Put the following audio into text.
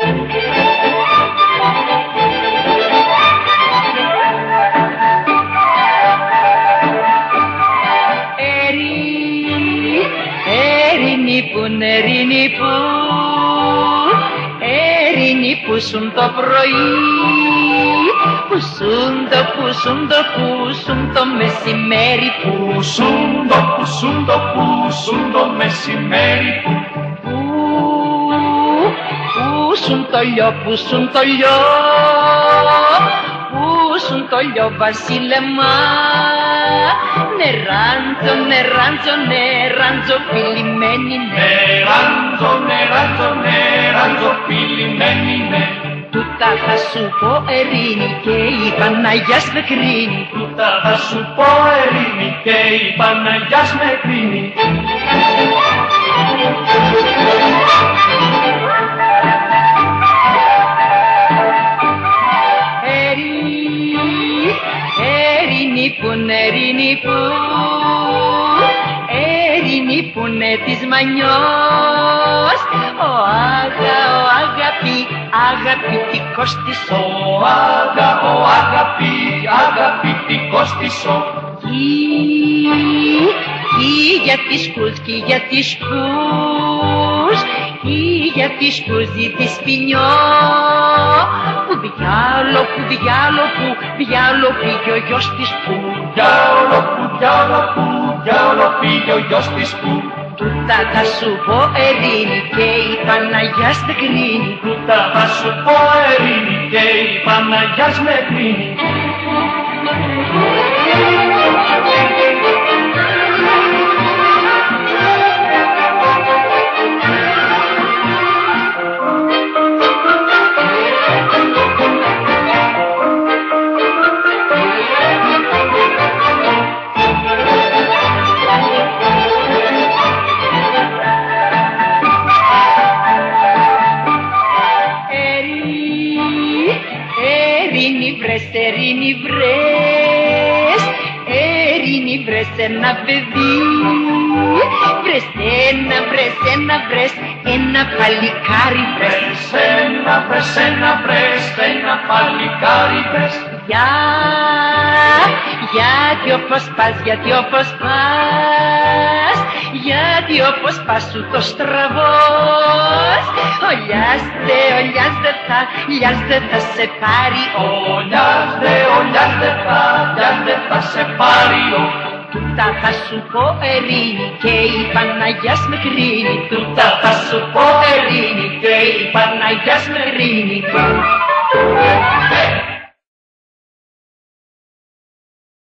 Έρινη που νερίνη που Έρινη που σουν το πρωί Που σουν το που σουν το που σουν το μεσημέρι Που. Σουν το που σουν το που σουν το μεσημέρι Που Που σουν το λιό που σουν το λιό Που σουν το λιό βασίλεμα Νεράντζο, νεράντζο, νεράντζο, φιλημένη ναι. Νεράντζο, νεράντζο, νεράντζο, φιλημένη ναι. Τούτα θα σου πω Ερήνη και η Παναγιάς με κρίνει. Τούτα θα σου πω Ερήνη και η Παναγιάς με κρίνει. Που νερίνη που Ερήνη που είναι της μανιός. Ο άγα, ο αγαπή, αγαπητικός της Ο. Άγα, ο αγαπή, αγαπητικός της ο. Κι για τις κούς, κι για τις κούς Κι για τις κούς της ποινιό Που διάλο, που διάλο, που διάλο πήγε ο γιος της που. Διάλο που, διάλο που, διάλο πήγε ο γιος της που. Τούτα θα σου πω Ερήνη και η Παναγιάς με κρίνει Τούτα θα σου πω Ερήνη και η Παναγιάς με κρίνει Ερήνη βρες, ερήνη βρες Ερήνη βρες ένα παιδί. Βρες ένα, βρες ένα, βρες Ένα παλικάρι βρες. Βρες ένα, βρες ένα, βρες ένα παλικάρι βρες. Για, γιατί όπως πας, γιατί όπως πας Γιατί όπως πας σου το στραβός Ο λιάστε, ο λιάστε θα, λιάστε θα σε πάρει Ο λιάζde, ο λιάζde θα, λιάζde θα σε πάρει ο Τούτα θα σου πω Ερήνη και η Παναγιάς με κρίνει. Τούτα θα σου πω Ερήνη και η Παναγιάς με κρίνει